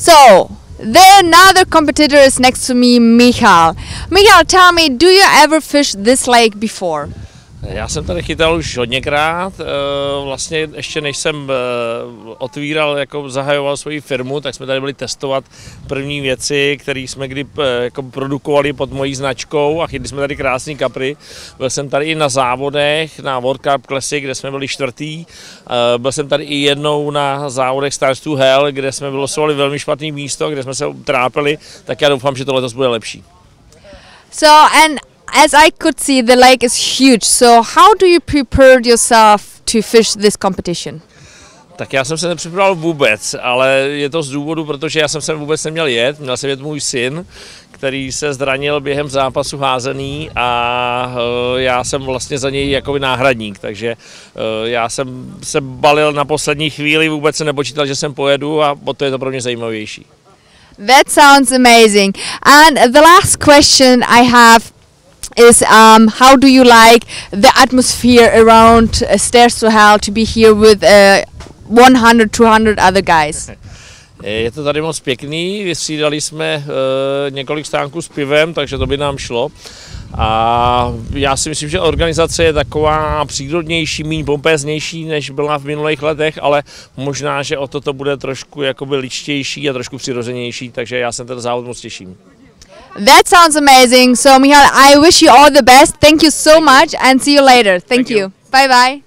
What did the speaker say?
So, there another competitor is next to me, Michal. Michal, tell me, do you ever fish this lake before? Já jsem tady chytal už hodněkrát, eh, vlastně ještě než jsem eh, otvíral, jako zahajoval svoji firmu, tak jsme tady byli testovat první věci, které jsme kdy eh, jako produkovali pod mojí značkou a chytli jsme tady krásný kapry. Byl jsem tady i na závodech, na World Cup Classic, kde jsme byli čtvrtý. Byl jsem tady i jednou na závodech Stars to Hell, kde jsme vylosovali velmi špatný místo, kde jsme se trápili, tak já doufám, že to letos bude lepší. So, and as I could see, the lake is huge. So, how do you prepare yourself to fish this competition? Tak já jsem se nepřipravoval vůbec, ale je to z důvodu, protože já jsem se vůbec neměl jet, měl jsem jet můj syn, který se zranil během zápasu házený a eh, já jsem vlastně za něj jako náhradník, takže eh, já jsem se balil na poslední chvíli, vůbec se nepočítal, že sem pojedu a o to je to pro mě zajímavější. That sounds amazing. And the last question I have is um, how do you like the atmosphere around uh, Stairs to Hell to be here with uh, 100, 200 other guys? Je to tady moc pěkný, vystřídali jsme uh, několik stánků s pivem, takže to by nám šlo. A já si myslím, že organizace je taková přírodnější, méně pompéznější, než byla v minulých letech, ale možná, že o toto bude trošku jakoby ličtější a trošku přirozenější, takže já se ten závod moc těším. That sounds amazing. So, Michal, I wish you all the best. Thank you so much and see you later. Thank, Thank you. you. Bye bye.